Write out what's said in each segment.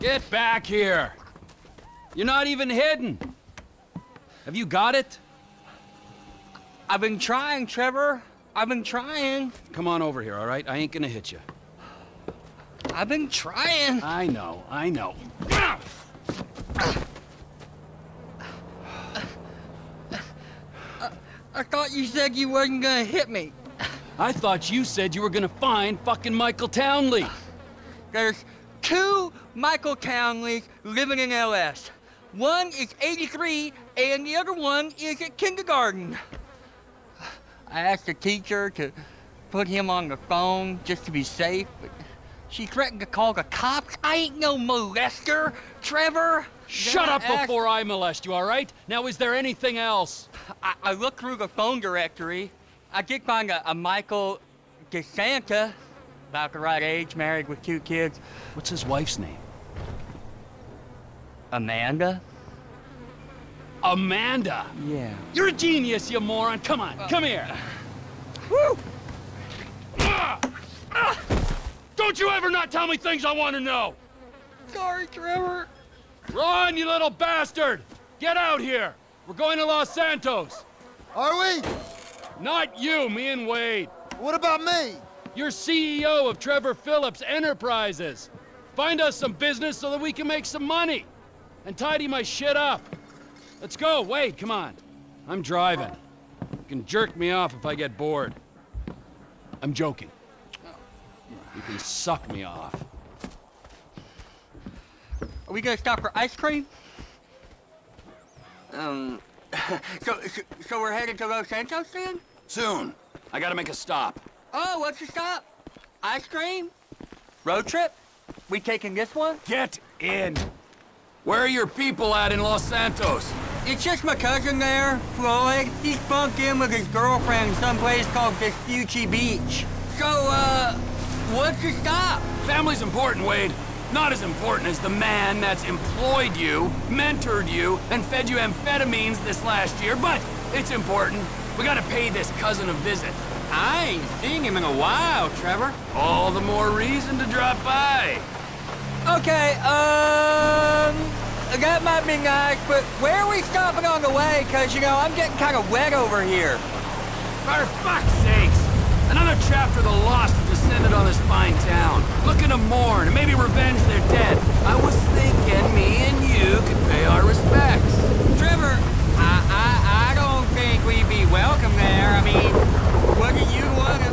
Get back here! You're not even hidden! Have you got it? I've been trying, Trevor. I've been trying. Come on over here, all right? I ain't gonna hit you. I've been trying. I know, I know. I, thought you said you wasn't gonna hit me. I thought you said you were gonna find fucking Michael Townley. There's two Michael Townleys living in LS. One is 83, and the other one is at kindergarten. I asked the teacher to put him on the phone just to be safe, but she threatened to call the cops. I ain't no molester, Trevor. Shut Then up I asked- before I molest you, all right? Now, is there anything else? I, I looked through the phone directory. I did find a, a Michael DeSanta, about the right age, married with two kids. What's his wife's name? Amanda? Amanda! Yeah. You're a genius, you moron! Come on, come here! Woo! Ah! Ah! Don't you ever not tell me things I want to know! Sorry, Trevor. Run, you little bastard! Get out here! We're going to Los Santos! Are we? Not you, me and Wade. What about me? You're CEO of Trevor Phillips Enterprises. Find us some business so that we can make some money. And tidy my shit up. Let's go, Wade, come on. I'm driving. You can jerk me off if I get bored. I'm joking. You can suck me off. Are we gonna stop for ice cream? Um, so, so, so we're headed to Los Santos then? Soon. I gotta make a stop. Oh, what's your stop? Ice cream? Road trip? We taking this one? Get in. Where are your people at in Los Santos? It's just my cousin there, Floyd. He's bunked in with his girlfriend someplace called Vespucci Beach. So, uh, what's your stop? Family's important, Wade. Not as important as the man that's employed you, mentored you, and fed you amphetamines this last year, but it's important. We gotta pay this cousin a visit. I ain't seen him in a while, Trevor. All the more reason to drop by. Okay, um, that might be nice, but where are we stopping on the way? Cause, you know, I'm getting kind of wet over here. For fuck's sakes! Another chapter of the lost have descended on this fine town. Looking to mourn and maybe revenge their dead. I was thinking me and you could pay our respects. Trevor, I, I, I we'd be welcome there. I mean, what do you want to...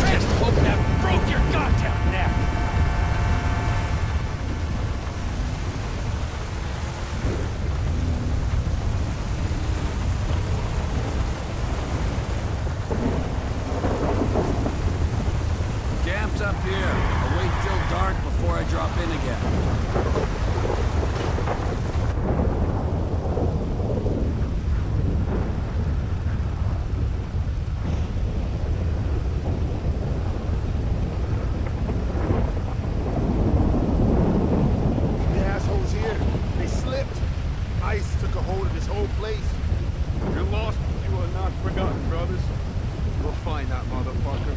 I just hope that broke your goddamn neck. Camp's up here. I'll wait till dark before I drop in again. The assholes here, they slipped. Ice took a hold of this whole place. You're lost, but you are not forgotten, brothers. We'll find that motherfucker.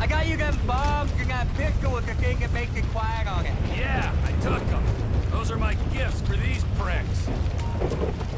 I got you them bombs and that pistol with the thing that makes it quiet on it. Yeah, I took them. Those are my gifts for these pricks.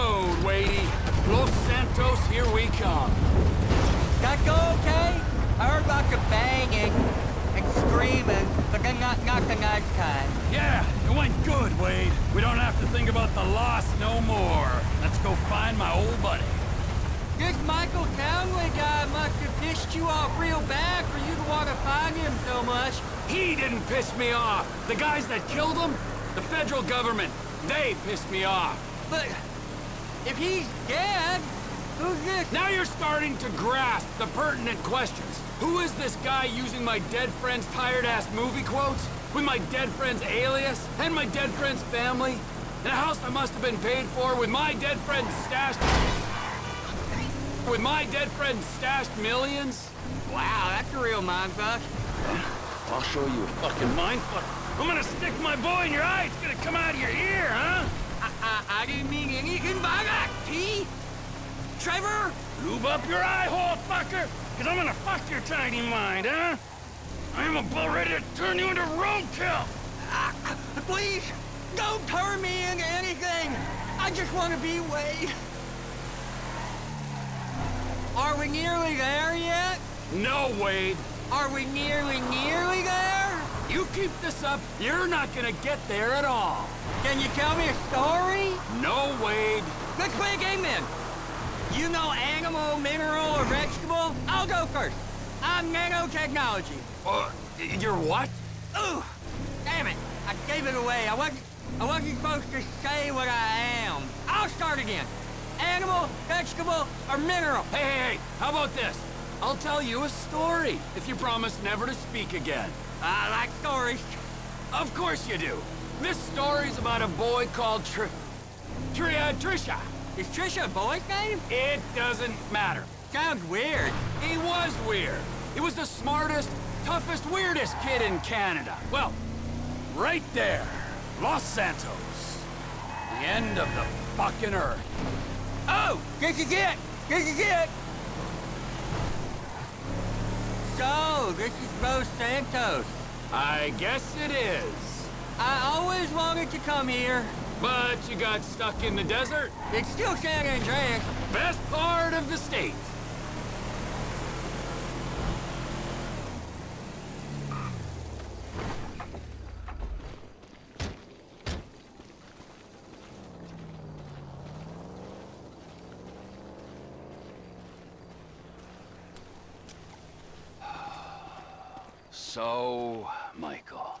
road, Wadey. Los Santos, here we come. Got go okay? I heard about you banging and screaming, but then not, not the nice kind. Yeah, it went good, Wade. We don't have to think about the loss no more. Let's go find my old buddy. This Michael Townley guy must have pissed you off real bad for you to want to find him so much. He didn't piss me off. The guys that killed him? The federal government. They pissed me off. But if he's dead, who's this? Now you're starting to grasp the pertinent questions. Who is this guy using my dead friend's tired-ass movie quotes? With my dead friend's alias? And my dead friend's family? In a house that must have been paid for with my dead friend's stashed... With my dead friend's stashed millions? Wow, that's a real mindfuck. I'll show you a fucking mindfuck. I'm gonna stick my boy in your eye. It's gonna come out of your ear, huh? I, I, didn't mean anything by that, T. Trevor? Lube up your eye hole, fucker! Cause I'm gonna fuck your tiny mind, huh? I'm about ready to turn you into roadkill! Uh, please, don't turn me into anything. I just want to be Wade. Are we nearly there yet? No, Wade. Are we nearly, nearly there? You keep this up, you're not gonna get there at all. Can you tell me a story? No, Wade. Let's play a game then. You know animal, mineral, or vegetable? I'll go first. I'm nanotechnology. Uh, you're what? Ooh, damn it. I gave it away. I wasn't, I wasn't supposed to say what I am. I'll start again. Animal, vegetable, or mineral? Hey, hey, hey, how about this? I'll tell you a story if you promise never to speak again. I like stories. Of course you do. This story's about a boy called Tr... Tri uh, Trisha. Is Trisha a boy's name? It doesn't matter. Sounds weird. He was weird. He was the smartest, toughest, weirdest kid in Canada. Well, right there. Los Santos. The end of the fucking earth. Oh, this is it. This is it. So, this is Los Santos. I guess it is. I always wanted to come here. But you got stuck in the desert. It's still San Andreas. Best part of the state. So, Michael,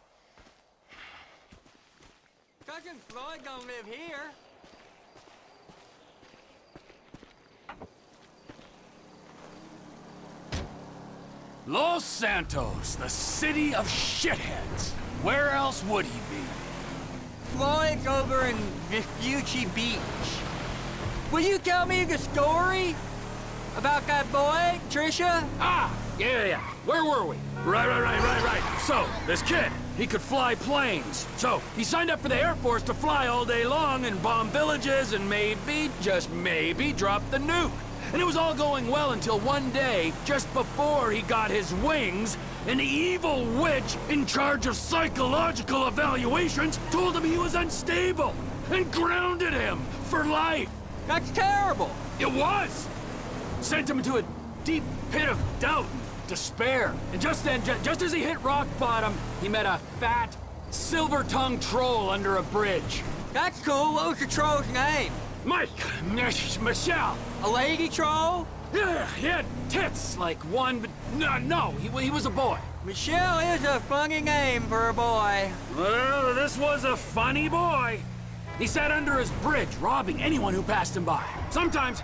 Floyd don't live here. Los Santos, the city of shitheads. Where else would he be? Floyd's over in Vespucci Beach. Will you tell me the story? About that boy, Trisha? Ah, yeah, yeah. Where were we? Right, right, right, right, right. So, this kid, he could fly planes. So, he signed up for the Air Force to fly all day long and bomb villages and maybe, just maybe, drop the nuke. And it was all going well until one day, just before he got his wings, an evil witch in charge of psychological evaluations told him he was unstable and grounded him for life. That's terrible. It was! Sent him into a deep pit of doubt and despair. And just then, ju just as he hit rock bottom, he met a fat, silver-tongued troll under a bridge. That's cool. What was the troll's name? Mike! Mich- Michelle! A lady troll? Yeah, he had tits like one, but no, no, he, he was a boy. Michelle is a funny name for a boy. Well, this was a funny boy. He sat under his bridge, robbing anyone who passed him by. Sometimes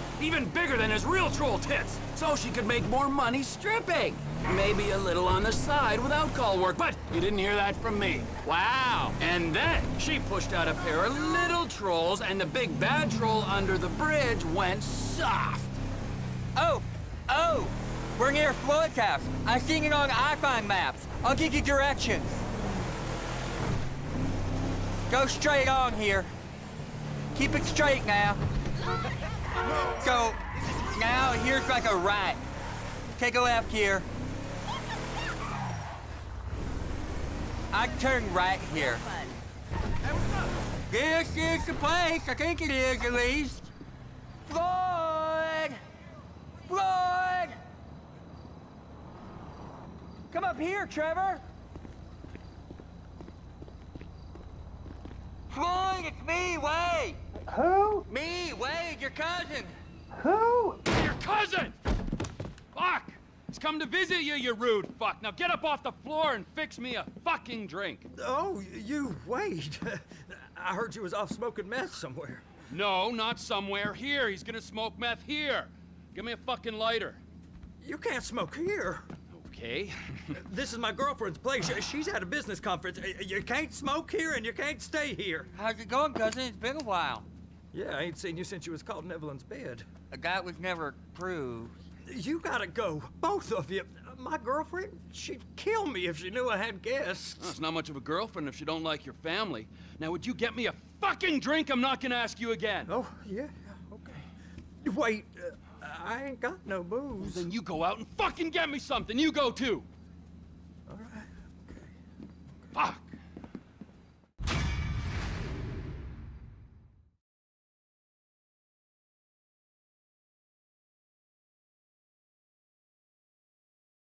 Even bigger than his real troll tits! So she could make more money stripping! Maybe a little on the side without call work, but you didn't hear that from me. Wow! And then she pushed out a pair of little trolls, and the big bad troll under the bridge went soft. Oh, oh, we're near Floyd's house. I seen it on iPhone maps. I'll give you directions. Go straight on here. Keep it straight now. So, now here's like a right. Take a left here. I turn right here. This is the place. I think it is, at least. Floyd! Floyd! Come up here, Trevor! Floyd, it's me, Wade! Who? Me, Wade, your cousin! Who? Your cousin! Fuck! He's come to visit you, you rude fuck. Now get up off the floor and fix me a fucking drink. Oh, you, Wade. I heard you was off smoking meth somewhere. No, not somewhere. Here. He's gonna smoke meth here. Give me a fucking lighter. You can't smoke here. Okay. This is my girlfriend's place. She's at a business conference. You can't smoke here and you can't stay here. How's it going, cousin? It's been a while. Yeah, I ain't seen you since you was caught in Evelyn's bed. A guy was never proved. You gotta go, both of you. My girlfriend, she'd kill me if she knew I had guests. Well, it's not much of a girlfriend if she don't like your family. Now, would you get me a fucking drink? I'm not gonna ask you again. Oh, yeah, yeah, okay. Wait, uh, I ain't got no booze. Then you go out and fucking get me something. You go too. All right, okay. Fuck.